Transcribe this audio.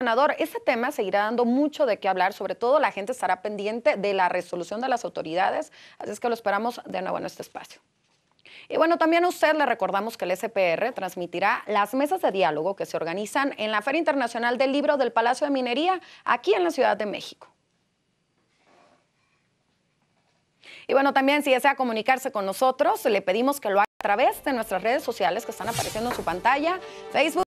Senador, ese tema seguirá dando mucho de qué hablar, sobre todo la gente estará pendiente de la resolución de las autoridades, así es que lo esperamos de nuevo en este espacio. Y bueno, también a usted le recordamos que el SPR transmitirá las mesas de diálogo que se organizan en la Feria Internacional del Libro del Palacio de Minería, aquí en la Ciudad de México. Y bueno, también si desea comunicarse con nosotros, le pedimos que lo haga a través de nuestras redes sociales que están apareciendo en su pantalla, Facebook.